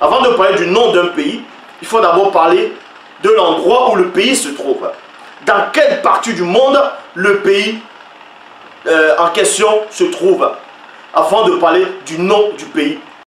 Avant de parler du nom d'un pays, il faut d'abord parler de l'endroit où le pays se trouve. Dans quelle partie du monde le pays euh, en question se trouve? Avant de parler du nom du pays